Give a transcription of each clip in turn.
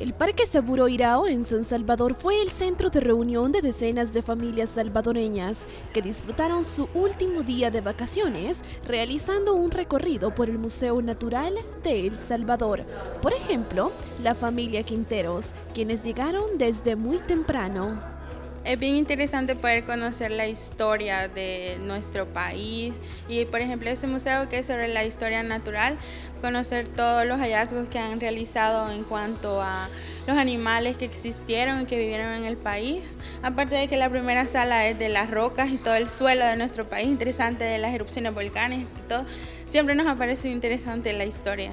El Parque Saburo Irao en San Salvador fue el centro de reunión de decenas de familias salvadoreñas que disfrutaron su último día de vacaciones realizando un recorrido por el Museo Natural de El Salvador. Por ejemplo, la familia Quinteros, quienes llegaron desde muy temprano. Es bien interesante poder conocer la historia de nuestro país y por ejemplo este museo que es sobre la historia natural, conocer todos los hallazgos que han realizado en cuanto a los animales que existieron y que vivieron en el país. Aparte de que la primera sala es de las rocas y todo el suelo de nuestro país, interesante de las erupciones volcánicas y todo, siempre nos ha parecido interesante la historia.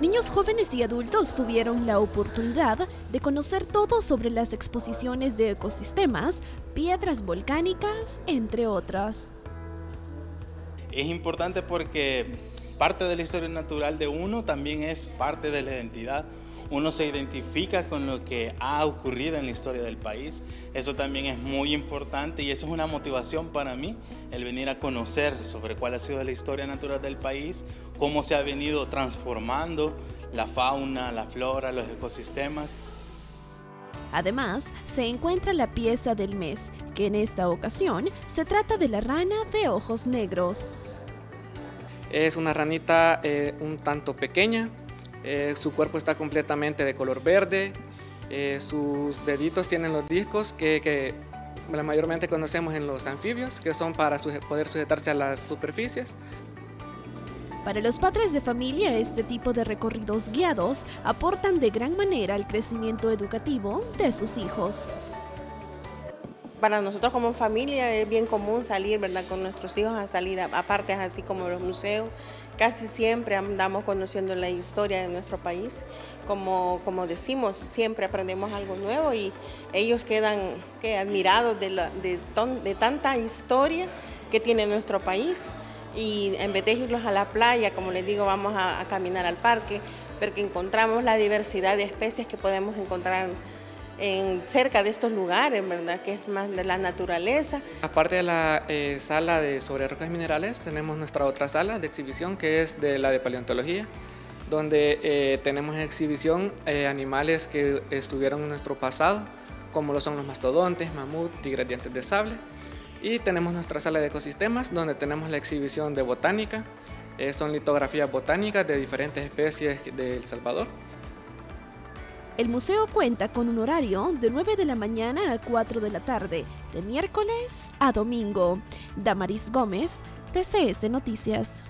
Niños jóvenes y adultos tuvieron la oportunidad de conocer todo sobre las exposiciones de ecosistemas, piedras volcánicas, entre otras. Es importante porque parte de la historia natural de uno también es parte de la identidad uno se identifica con lo que ha ocurrido en la historia del país. Eso también es muy importante y eso es una motivación para mí, el venir a conocer sobre cuál ha sido la historia natural del país, cómo se ha venido transformando la fauna, la flora, los ecosistemas. Además, se encuentra la pieza del mes, que en esta ocasión se trata de la rana de ojos negros. Es una ranita eh, un tanto pequeña, eh, su cuerpo está completamente de color verde, eh, sus deditos tienen los discos que, que mayormente conocemos en los anfibios, que son para poder sujetarse a las superficies. Para los padres de familia, este tipo de recorridos guiados aportan de gran manera al crecimiento educativo de sus hijos para nosotros como familia es bien común salir, ¿verdad? Con nuestros hijos a salir a, partes así como los museos. Casi siempre andamos conociendo la historia de nuestro país. Como, como decimos, siempre aprendemos algo nuevo y ellos quedan admirados de, de, tanta historia que tiene nuestro país. Y en vez de irlos a la playa, como les digo, vamos a, a caminar al parque, porque encontramos la diversidad de especies que podemos encontrar en, cerca de estos lugares, ¿verdad? Que es más de la naturaleza. Aparte de la eh, sala de sobre rocas minerales, tenemos nuestra otra sala de exhibición que es de la de paleontología, donde eh, tenemos en exhibición eh, animales que estuvieron en nuestro pasado, como lo son los mastodontes, mamut, tigres dientes de sable. Y tenemos nuestra sala de ecosistemas, donde tenemos la exhibición de botánica, son litografías botánicas de diferentes especies de El Salvador. El museo cuenta con un horario de 9 de la mañana a 4 de la tarde, de miércoles a domingo. Damaris Gómez, TCS Noticias.